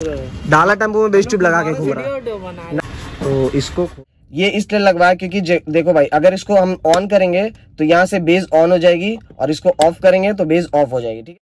डाला टेंपो में base tube लगा के घूम रहा तो इसको ये इसलिए लगवाया क्योंकि देखो भाई अगर इसको हम ऑन करेंगे तो यहाँ से बेस ऑन हो जाएगी और इसको ऑफ़ करेंगे तो बेस ऑफ़ हो जाएगी ठीक है?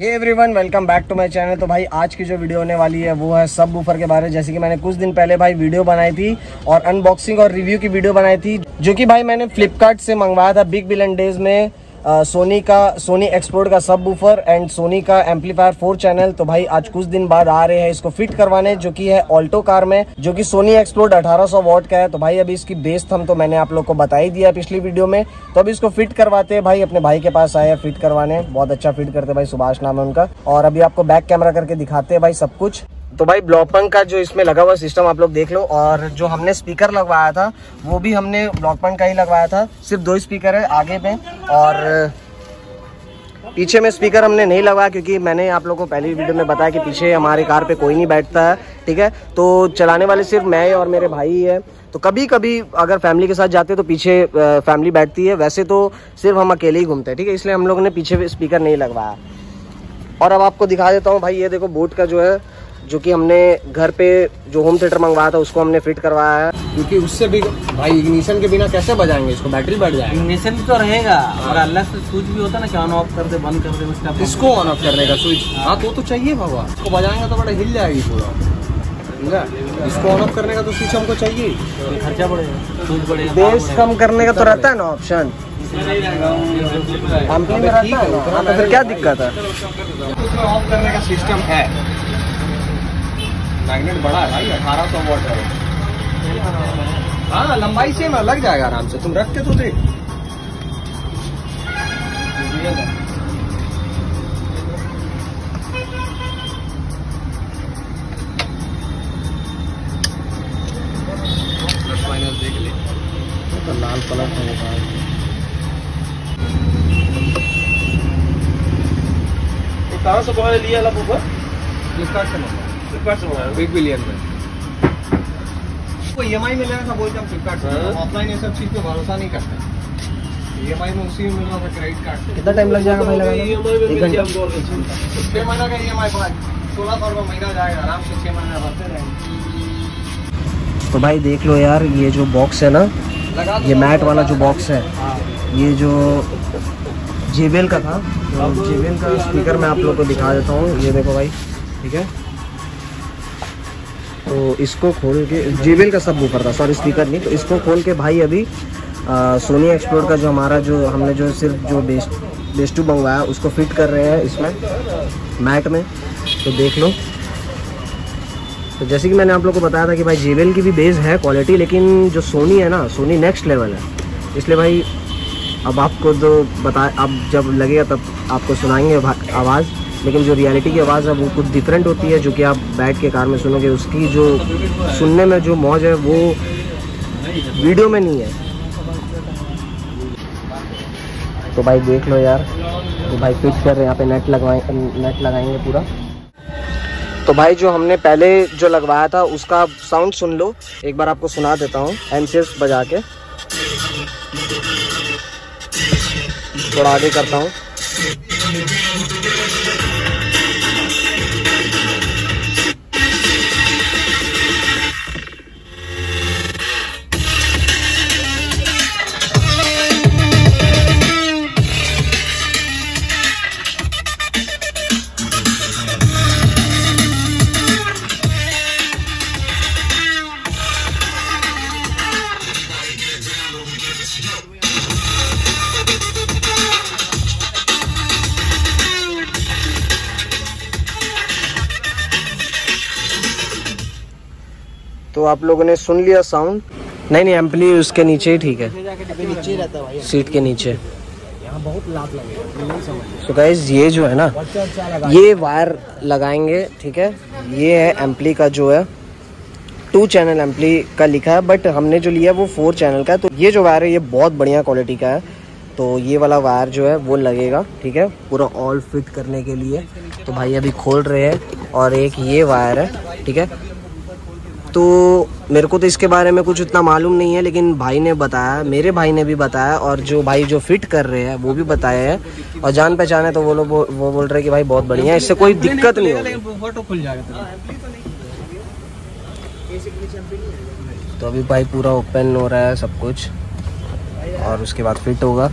Hey everyone welcome back to my channel तो भाई आज की जो वीडियो होने वाली है वो है सब बूफर के बारे में। जैसे कि मैंने कुछ दिन पहले भाई वीडियो बनाई थी और अनबॉक्सिंग और रिव्यू की वीडियो बनाई थी जो कि भाई मैंने फ्लिपकार्ट से मंगवाया था बिग बिलियन डेज़ में। सोनी का सोनी एक्सपोर्ट का सब बूफर एंड सोनी का एम्पलीफायर फोर चैनल तो भाई आज कुछ दिन बाद आ रहे हैं इसको फिट करवाने, जो कि है ऑल्टो कार में, जो कि सोनी एक्सप्लोर्ड 1800 वॉट का है। तो भाई अभी इसकी बेस थम तो मैंने आप लोग को बता ही दिया पिछली वीडियो में। तो अभी इसको फिट करवाते हैं भाई, अपने भाई के पास आए फिट करवाने। बहुत अच्छा फिट करते भाई, सुभाष नाम है उनका। और अभी आपको बैक कैमरा करके दिखाते हैं भाई सब कुछ। तो भाई ब्लॉकपंक का जो इसमें लगा हुआ सिस्टम आप लोग देख लो, और जो हमने स्पीकर लगवाया था, वो भी हमने ब्लॉकपंक का ही लगवाया था। सिर्फ़ दो स्पीकर है आगे में और, पीछे में स्पीकर हमने नहीं लगाया क्योंकि मैंने आप लोगों को पहली वीडियो में बताया कि पीछे हमारे कार पे कोई नहीं बैठता है, ठीक है? तो चलाने वाले सिर्फ़ मैं और मेरे भाई ही है। तो कभी कभी अगर फैमिली के साथ जाते हैं तो पीछे फैमिली बैठती है। वैसे तो सिर्फ़ हम अकेले ही घूमते हैं, ठीक है? इसलिए हम लोगों ने पीछे स्पीकर नहीं लगवाया। और अब आपको दिखा देता हूँ, भाई ये देखो बोट का जो है जो कि हमने घर पे जो होम थिएटर मंगवाया था उसको हमने फिट करवाया है। क्योंकि उससे भी भाई इग्निशन के बिना कैसे बजाएँगे इसको? बैटरी बढ़ जाएगी। इग्निशन तो रहेगा और अलग से स्विच भी होता ना कि ऑन ऑफ़ कर दे बंद कर दे उसका इसको ऑन ऑफ़ करने का स्विच हाँ। तो तो चाहिए भगवान। इसको बजाएँगे तो बड़ा हिल जाएगी पूरा। समझा? इसको ऑन ऑफ़ करने का तो स्विच हमको चाहिए। खर्चा बढ़ेगा बेस कम करने का तो रहता है ना ऑप्शन एम्पली में रहता है ना। हाँ, तो फिर क्या दिक्कत है? ऑफ़ करने का सिस्टम है। मैग्नेट बड़ा है भाई अठारह सौ वॉट है। हाँ लंबाई है लग जाएगा आराम से। तुम रख के तो देख देख ले तो लाल कलर का कहाँ से पकड़ लिया ऊपर फ्लिपकार्ट से मंगाया फ्लिपकार्ट से मंगाया बिग बिलियन में कोई ईएमआई में लेना था बोलते हम फ्लिपकार्ट से। हाँ। ऑफलाइन ये सब चीज़ पे भरोसा नहीं करते। ईएमआई में उसी में मिल रहा था क्रेडिट कार्ड कितना टाइम लग जाएगा भाई लगाने एक घंटा। छह महीना का ईएमआई बाद। सोलह सौ रुपये महीना जाएगा। आराम से छह महीना भरते रहेंगे। तो भाई देख लो यार ये जो बॉक्स है ना ये मैट वाला जो बॉक्स है ये जो जेबेल का था तो जेबेल का स्पीकर मैं आप लोग को दिखा देता हूँ। ये देखो भाई ठीक है? तो इसको खोल के जेबेल का सब ऊपर था सॉरी स्पीकर नहीं तो इसको खोल के भाई अभी सोनी एक्सप्लोर का जो हमारा जो, हमने जो सिर्फ़ जो बेस्ट बेस ट्यूब मंगवाया, उसको फिट कर रहे हैं इसमें मैट में तो देख लो। तो जैसे कि मैंने आप लोग को बताया था कि भाई जेबेल की भी बेस है क्वालिटी लेकिन जो सोनी है ना सोनी नेक्स्ट लेवल है। इसलिए भाई, अब आपको तो बता, अब जब लगेगा तब आपको सुनाएँगे आवाज़। लेकिन जो रियलिटी की आवाज़ है, वो कुछ डिफरेंट होती है, जो कि आप बैठ के कार में सुनोगे, उसकी जो सुनने में जो मौज है, वो वीडियो में नहीं है। तो भाई देख लो यार तो भाई फिट कर रहे हैं, यहाँ पे नेट लगवाए नेट लगाएँगे पूरा। तो भाई जो हमने पहले जो लगवाया था, उसका साउंड सुन लो। एक बार आपको सुना देता हूँ एनसीएस बजा के। थोड़ा आगे करता हूँ। तो आप लोगों ने सुन लिया साउंड नहीं नहीं एम्पली उसके नीचे ही ठीक है। नीचे रहता भाई सीट के नीचे। बहुत लाभ लगेगा तो ये जो है ना, ये वायर लगाएँगे, ठीक है? ये है एम्पली का जो है टू चैनल एम्पली का लिखा है बट हमने जो लिया है वो फोर चैनल का है तो ये जो वायर है, ये बहुत बढ़िया क्वालिटी का है। तो ये वाला वायर जो है, वो लगेगा, ठीक है? पूरा ऑल फिट करने के लिए। तो भाई अभी खोल रहे हैं, और एक ये वायर है, ठीक है? तो मेरे को तो इसके बारे में कुछ उतना मालूम नहीं है लेकिन भाई ने बताया मेरे भाई ने भी बताया और जो भाई जो फिट कर रहे हैं वो भी बताया है। और जान पहचान है तो वो लोग वो, बोल रहे कि भाई बहुत बढ़िया है इससे कोई दिक्कत नहीं होगी। तो अभी भाई पूरा ओपन हो रहा है सब कुछ और उसके बाद फिट होगा।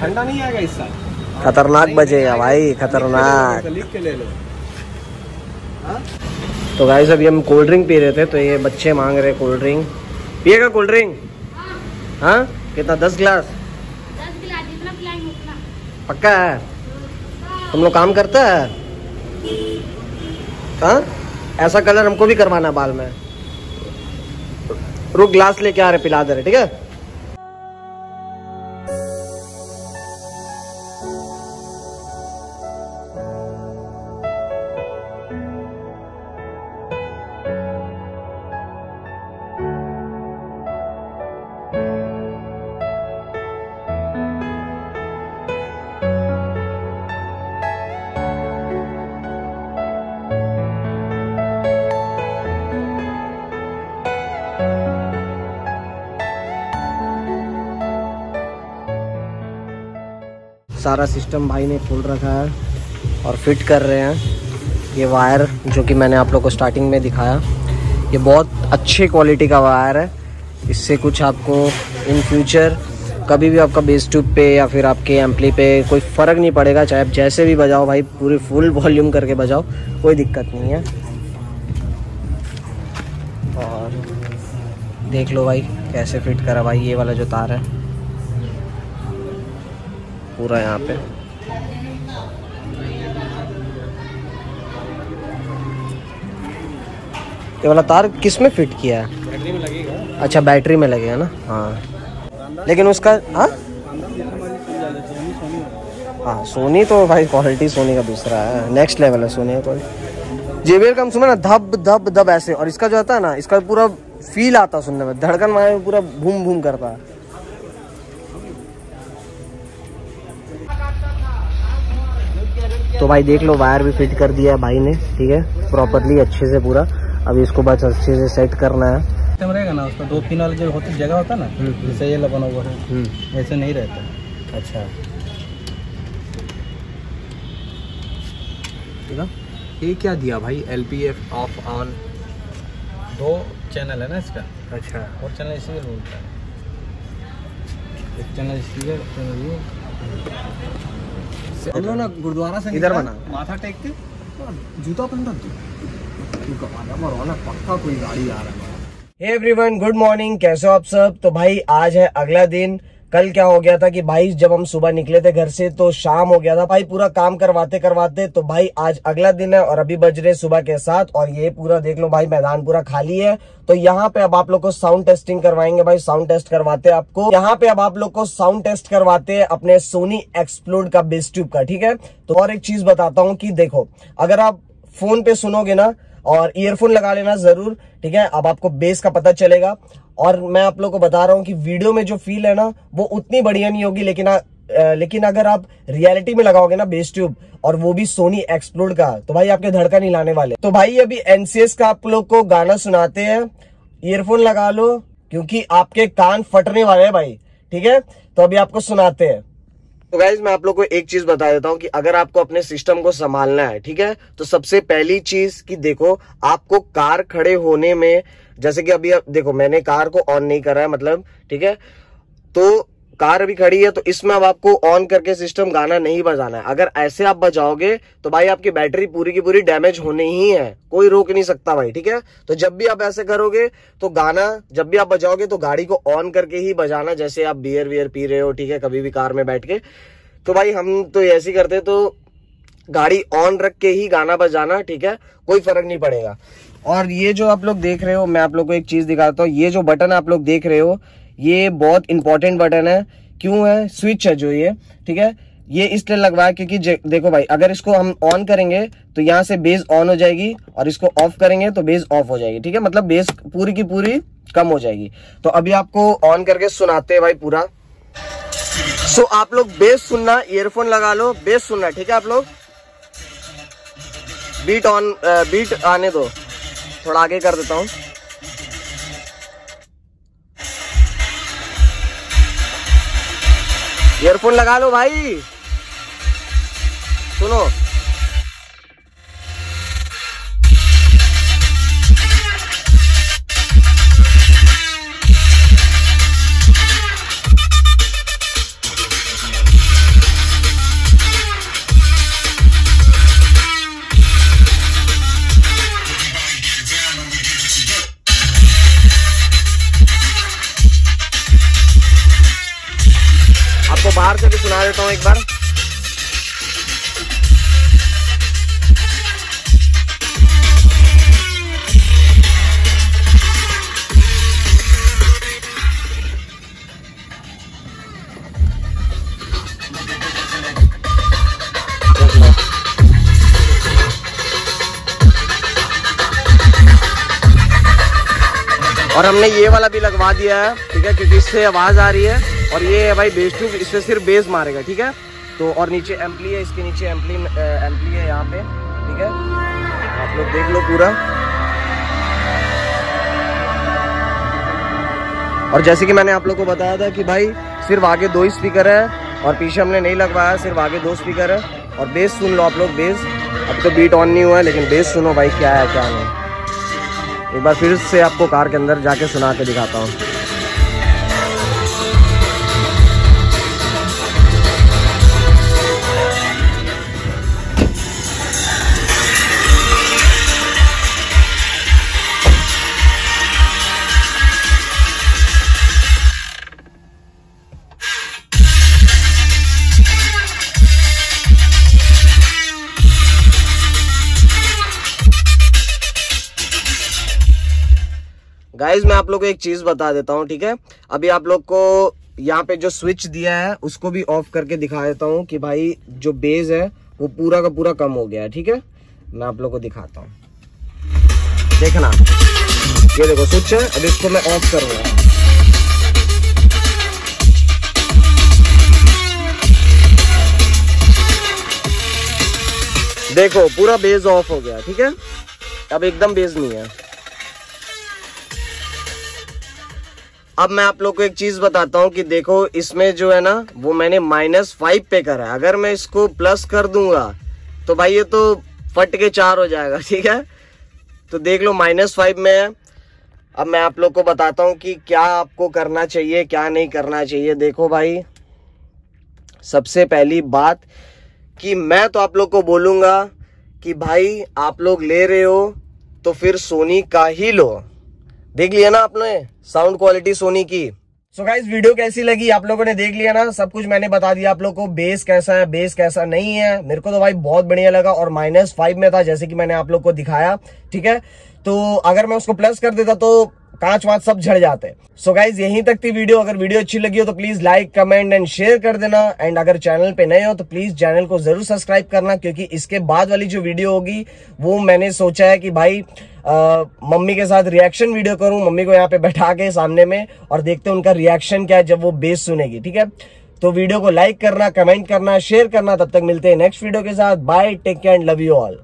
ठंडा नहीं आएगा इस साल? खतरनाक बजेगा भाई, खतरनाक। तो गाइस अभी हम कोल्ड ड्रिंक पी रहे थे तो ये बच्चे मांग रहे कोल्ड ड्रिंक पिएगा कोल्ड ड्रिंक हाँ? कितना? दस गिलास पक्का है? तुम लोग काम करता है? हाँ? ऐसा कलर हमको भी करवाना बाल में। रुक ग्लास लेके आ रहे पिला दे रहे ठीक है? सारा सिस्टम भाई ने खोल रखा है और फिट कर रहे हैं। ये वायर जो कि मैंने आप लोग को स्टार्टिंग में दिखाया, ये बहुत अच्छे क्वालिटी का वायर है। इससे कुछ आपको इन फ्यूचर कभी भी आपका बेस ट्यूब पे या फिर आपके एम्पली पे कोई फ़र्क नहीं पड़ेगा। चाहे आप जैसे भी बजाओ भाई, पूरी फुल वॉल्यूम करके बजाओ, कोई दिक्कत नहीं है। और देख लो भाई, कैसे फिट करा भाई ये वाला जो तार है। पूरा यहाँ पे। ये वाला तार किसमें फिट किया है? बैटरी में लगेगा। अच्छा बैटरी में लगेगा ना? हाँ। लेकिन उसका हाँ? हाँ सोनी तो भाई क्वालिटी सोनी का दूसरा है। नेक्स्ट लेवल है सोनी का क्वालिटी जेबीएल का हम सुना ना धब धब धब ऐसे। और इसका जो आता है ना इसका पूरा फील आता है सुनने में। धड़कन मारे पूरा भूम भूम करता है। तो भाई देख लो वायर भी फिट कर दिया है भाई ने ठीक है? प्रॉपरली अच्छे से पूरा। अभी इसको बस अच्छे से सेट करना है। सिस्टम रहेगा ना उसका दो पिन वाला जो होती जगह होता है हम्म, ना जैसे ये बना हुआ है हम्म। ऐसे नहीं रहता। अच्छा। ठीक है ये क्या दिया भाई? L P F off on दो चैनल है ना इसका? अच्छा। और चैनल इसी में बोलता है। एक चैनल इसी है चैनल ये। हम लोग ना गुरुद्वारा से इधर बना। माथा टेक के जूता पहनता पक्का कोई गाड़ी आ रहा है। एवरीवन गुड मॉर्निंग कैसे हो आप सब? तो भाई आज है अगला दिन। कल क्या हो गया था कि भाई जब हम सुबह निकले थे घर से तो शाम हो गया था। भाई पूरा काम करवाते करवाते तो भाई आज अगला दिन है और अभी बज रहे सुबह के साथ और ये पूरा देख लो भाई मैदान पूरा खाली है। तो यहाँ पे अब आप लोग को साउंड टेस्टिंग करवाएँगे भाई साउंड टेस्ट करवाते हैं आपको। यहाँ पे अब आप लोग को साउंड टेस्ट करवाते हैं अपने सोनी एक्सप्लोड का बेस ट्यूब का, ठीक है? तो और एक चीज़ बताता हूँ कि देखो, अगर आप फ़ोन पे सुनोगे ना और ईयरफोन लगा लेना ज़रूर ठीक है? अब आपको बेस का पता चलेगा। और मैं आप लोग को बता रहा हूँ कि वीडियो में जो फील है ना वो उतनी बढ़िया नहीं होगी लेकिन आ, लेकिन अगर आप रियलिटी में लगाओगे ना बेस ट्यूब और वो भी सोनी एक्सप्लोर का तो भाई आपके धड़का नहीं लाने वाले। तो भाई अभी एनसीएस का आप लोग को गाना सुनाते हैं। ईयरफोन लगा लो क्योंकि आपके कान फटने वाले हैं भाई ठीक है? तो अभी आपको सुनाते हैं। तो गाइज़ मैं आप लोग को एक चीज़ बता देता हूँ कि अगर आपको अपने सिस्टम को संभालना है, ठीक है? तो सबसे पहली चीज़ कि देखो, आपको कार खड़े होने में, जैसे कि अभी देखो, मैंने कार को ऑन नहीं करा है मतलब ठीक है? तो कार अभी खड़ी है तो इसमें अब आपको ऑन करके सिस्टम गाना नहीं बजाना है। अगर ऐसे आप बजाओगे तो भाई आपकी बैटरी पूरी की पूरी डैमेज होने ही है। कोई रोक नहीं सकता भाई, ठीक है? तो जब भी आप ऐसे करोगे तो गाना, जब भी आप बजाओगे तो गाड़ी को ऑन करके ही बजाना, जैसे आप बियर वियर पी रहे हो, ठीक है, कभी भी कार में बैठ के। तो भाई हम तो ऐसे करते तो गाड़ी ऑन रख के ही गाना बजाना, ठीक है? कोई फ़र्क नहीं पड़ेगा। और ये जो आप लोग देख रहे हो, मैं आप लोग को एक चीज़ दिखाता हूँ, ये जो बटन आप लोग देख रहे हो ये बहुत इंपॉर्टेंट बटन है। क्यों है? स्विच है जो ये, ठीक है? ये इसलिए लगवाया क्योंकि देखो भाई, अगर इसको हम ऑन करेंगे तो यहाँ से बेस ऑन हो जाएगी और इसको ऑफ़ करेंगे तो बेस ऑफ़ हो जाएगी, ठीक है? मतलब बेस पूरी की पूरी कम हो जाएगी। तो अभी आपको ऑन करके सुनाते हैं भाई पूरा। सो आप लोग बेस सुनना ईयरफोन लगा लो बेस सुनना, ठीक है आप लोग? बीट ऑन बीट आने दो। थोड़ा आगे कर देता हूँ। ईयरफोन लगा लो भाई। सुनो। भी सुना देता हूँ एक बार। और हमने ये वाला भी लगवा दिया है, ठीक है, क्योंकि इससे आवाज़ आ रही है। और ये है भाई बेस ट्यूब इससे सिर्फ़ बेस मारेगा, ठीक है? तो और नीचे एम्पली है, इसके नीचे एम्पली एम्पली है यहाँ पे, ठीक है? आप लोग देख लो पूरा। और जैसे कि मैंने आप लोग को बताया था कि भाई सिर्फ़ आगे दो ही स्पीकर है, और पीछे हमने नहीं लगवाया, सिर्फ़ आगे दो स्पीकर है। और बेस सुन लो आप लोग बेस अब तो बीट ऑन नहीं हुआ है, लेकिन बेस सुनो भाई, क्या है, क्या नहीं। एक बार फिर से आपको कार के अंदर जाके सुना के दिखाता हूँ। गाइज़ मैं आप लोग को एक चीज़ बता देता हूँ, ठीक है? अभी आप लोग को यहाँ पे जो स्विच दिया है, उसको भी ऑफ़ करके दिखा देता हूँ कि भाई जो बेज है, वो पूरा का पूरा कम हो गया है, ठीक है? मैं आप लोग को दिखाता हूँ। देखना। ये देखो स्विच है अभी इसको मैं ऑफ़ करूँगा। देखो, पूरा बेस ऑफ़ हो गया, ठीक है? अब एकदम बेस नहीं है। अब मैं आप लोग को एक चीज़ बताता हूँ कि देखो, इसमें जो है ना, वो मैंने माइनस फाइव पे करा है। अगर मैं इसको प्लस कर दूँगा तो भाई ये तो फट के चार हो जाएगा, ठीक है? तो देख लो माइनस फाइव में है। अब मैं आप लोग को बताता हूँ कि क्या आपको करना चाहिए, क्या नहीं करना चाहिए। देखो भाई, सबसे पहली बात कि मैं तो आप लोग को बोलूँगा कि भाई, आप लोग ले रहे हो तो फिर सोनी का ही लो। देख लिया ना आपने? साउंड क्वालिटी सोनी की। सो गाइज़ वीडियो कैसी लगी? आप लोगों ने देख लिया ना? सब कुछ मैंने बता दिया आप लोग को। बेस कैसा है? बेस कैसा नहीं है? मेरे को तो भाई बहुत बढ़िया लगा और माइनस फाइव में था, जैसे कि मैंने आप लोग को दिखाया। ठीक है? तो अगर मैं उसको प्लस कर देता तो कांच वाँच सब झड़ जाते हैं। सो गाइज़ यहीं तक थी वीडियो। अगर वीडियो अच्छी लगी हो तो please like comment and share कर देना। एंड अगर चैनल पे नए हो तो प्लीज़ चैनल को ज़रूर सब्सक्राइब करना क्योंकि इसके बाद वाली जो वीडियो होगी वो मैंने सोचा है कि भाई आ, मम्मी के साथ रिएक्शन वीडियो करूँ मम्मी को यहाँ पे बैठा के सामने में और देखते हैं उनका रिएक्शन क्या है जब वो बेस सुनेगी ठीक है? तो वीडियो को लाइक करना कमेंट करना शेयर करना। तब तक मिलते हैं नेक्स्ट वीडियो के साथ। Bye take care and love you all